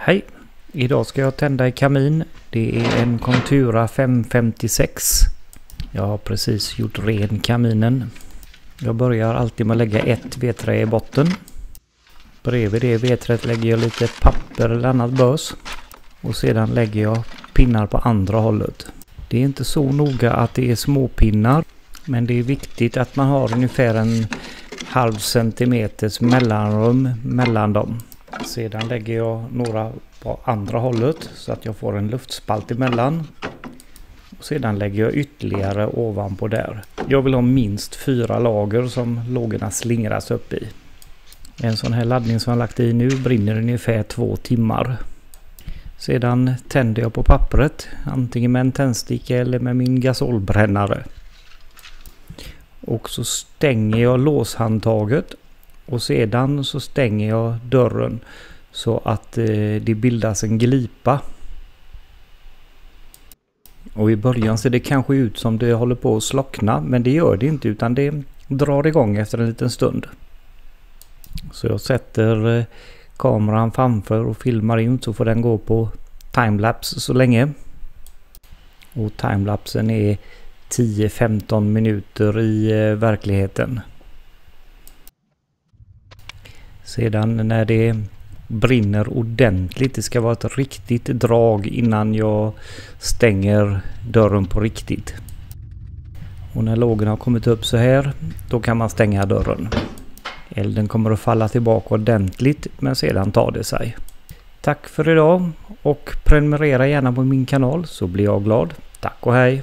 Hej! Idag ska jag tända i kamin. Det är en Contura 556. Jag har precis gjort ren kaminen. Jag börjar alltid med att lägga ett vedträ i botten. Bredvid det vedträet lägger jag lite papper eller annat bös. Och sedan lägger jag pinnar på andra hållet. Det är inte så noga att det är småpinnar. Men det är viktigt att man har ungefär en halv centimeters mellanrum mellan dem. Sedan lägger jag några på andra hållet så att jag får en luftspalt emellan. Och sedan lägger jag ytterligare ovanpå där. Jag vill ha minst fyra lager som lågorna slingras upp i. En sån här laddning som jag lagt i nu brinner ungefär två timmar. Sedan tänder jag på pappret, antingen med en tändsticka eller med min gasolbrännare. Och så stänger jag låshandtaget och sedan så stänger jag dörren så att eh, det bildas en glipa. Och i början ser det kanske ut som det håller på att slockna men det gör det inte utan det drar igång efter en liten stund. Så jag sätter eh, kameran framför och filmar in så får den gå på timelapse så länge. Och timelapsen är 10-15 minuter i eh, verkligheten. Sedan när det brinner ordentligt, det ska vara ett riktigt drag innan jag stänger dörren på riktigt. Och när lågorna har kommit upp så här, då kan man stänga dörren. Elden kommer att falla tillbaka ordentligt men sedan tar det sig. Tack för idag och prenumerera gärna på min kanal så blir jag glad. Tack och hej!